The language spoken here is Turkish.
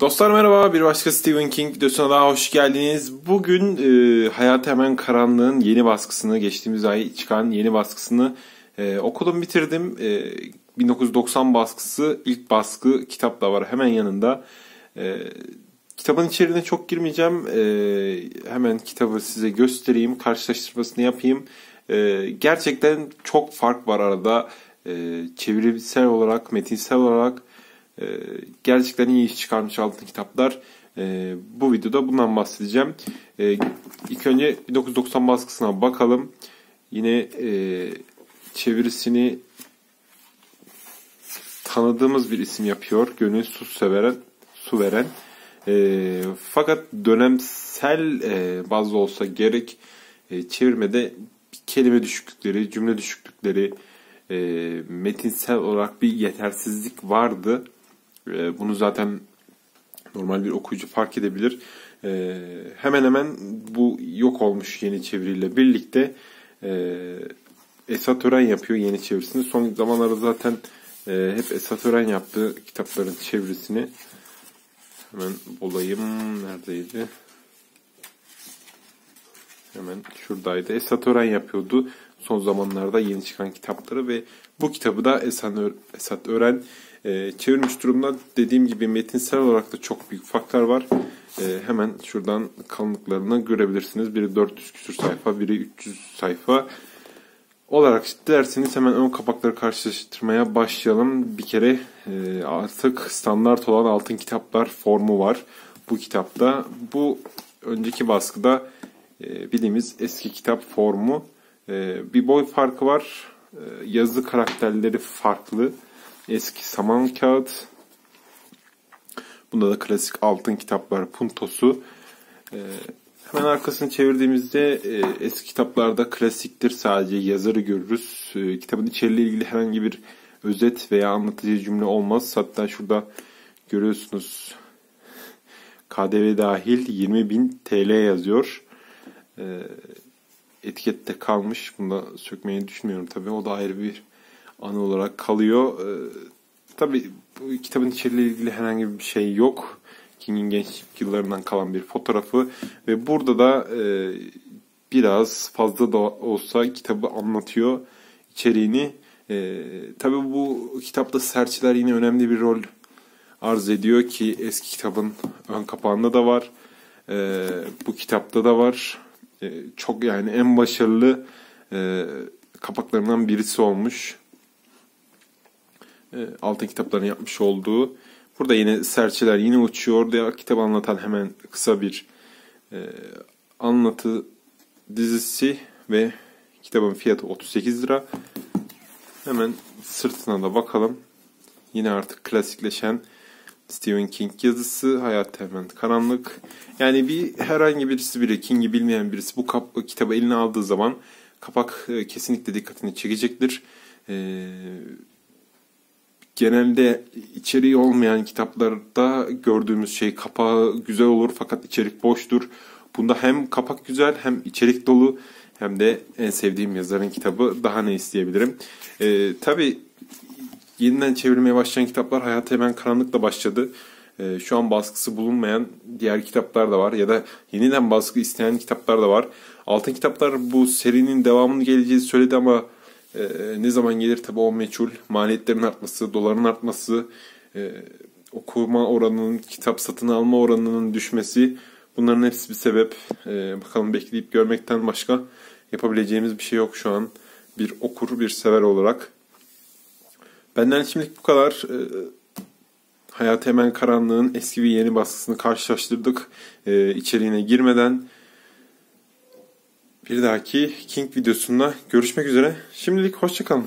Dostlar merhaba, bir başka Stephen King videosuna daha hoş geldiniz. Bugün e, Hayat Hemen Karanlığın yeni baskısını, geçtiğimiz ay çıkan yeni baskısını e, okudum, bitirdim. E, 1990 baskısı, ilk baskı kitap da var hemen yanında. E, kitabın içeriğine çok girmeyeceğim. E, hemen kitabı size göstereyim, karşılaştırmasını yapayım. E, gerçekten çok fark var arada. E, çevirisel olarak, metinsel olarak e, gerçekten iyi iş çıkarmış altın kitaplar. E, bu videoda bundan bahsedeceğim. E, ilk önce 1990 baskısına bakalım. Yine e, çevirisini tanıdığımız bir isim yapıyor. Gönül su severen, su veren. E, fakat dönemsel e, bazlı olsa gerek e, çevirmede kelime düşüklükleri, cümle düşüklükleri, e, metinsel olarak bir yetersizlik vardı. E, bunu zaten normal bir okuyucu fark edebilir. E, hemen hemen bu yok olmuş yeni çeviriyle birlikte e, Esat Ören yapıyor yeni çevirisini. Son zamanlarda zaten e, hep Esat Ören yaptığı kitapların çevirisini. Hemen bulayım. Neredeydi? Hemen şuradaydı. Esat Ören yapıyordu son zamanlarda yeni çıkan kitapları ve bu kitabı da Esat Ören e, çevirmiş durumda. Dediğim gibi metinsel olarak da çok büyük farklar var. E, hemen şuradan kalınlıklarını görebilirsiniz. Biri 400 küsur sayfa, biri 300 sayfa olarak derseniz hemen ön kapakları karşılaştırmaya başlayalım. Bir kere e, artık standart olan altın kitaplar formu var bu kitapta. Bu önceki baskıda e, bildiğimiz eski kitap formu. E, bir boy farkı var. E, yazı karakterleri farklı. Eski saman kağıt. Bunda da klasik altın kitaplar puntosu. Ee, hemen arkasını çevirdiğimizde e, eski kitaplarda klasiktir sadece yazarı görürüz. E, kitabın içeriğiyle ilgili herhangi bir özet veya anlatıcı cümle olmaz. Hatta şurada görüyorsunuz KDV dahil 20.000 TL yazıyor. E, etikette kalmış. Bunu da sökmeyi düşünmüyorum tabii. O da ayrı bir anı olarak kalıyor. Ee, tabii bu kitabın içeriğiyle ilgili herhangi bir şey yok. King'in gençlik yıllarından kalan bir fotoğrafı ve burada da e, biraz fazla da olsa kitabı anlatıyor içeriğini. E, tabii bu kitapta serçeler yine önemli bir rol arz ediyor ki eski kitabın ön kapağında da var. E, bu kitapta da var. E, çok yani en başarılı e, kapaklarından birisi olmuş. E, altın kitapların yapmış olduğu. Burada yine serçeler yine uçuyor diye kitabı anlatan hemen kısa bir e, anlatı dizisi ve kitabın fiyatı 38 lira. Hemen sırtına da bakalım. Yine artık klasikleşen Stephen King yazısı, Hayat Hemen Karanlık. Yani bir herhangi birisi biri, King'i bilmeyen birisi bu kap, kitabı eline aldığı zaman kapak e, kesinlikle dikkatini çekecektir. Ee, genelde içeriği olmayan kitaplarda gördüğümüz şey kapağı güzel olur fakat içerik boştur. Bunda hem kapak güzel hem içerik dolu hem de en sevdiğim yazarın kitabı daha ne isteyebilirim. Ee, Tabi yeniden çevirmeye başlayan kitaplar Hayat Hemen Karanlık'la başladı. Ee, şu an baskısı bulunmayan diğer kitaplar da var ya da yeniden baskı isteyen kitaplar da var. Altın kitaplar bu serinin devamını geleceği söyledi ama e, ne zaman gelir tabi o meçhul. Maliyetlerin artması, doların artması, e, okuma oranının, kitap satın alma oranının düşmesi bunların hepsi bir sebep. E, bakalım bekleyip görmekten başka yapabileceğimiz bir şey yok şu an. Bir okur, bir sever olarak. Benden şimdilik bu kadar. E, Hayat Hemen Karanlığın eski ve yeni baskısını karşılaştırdık. E, içeriğine girmeden bir dahaki King videosunda görüşmek üzere. Şimdilik hoşçakalın.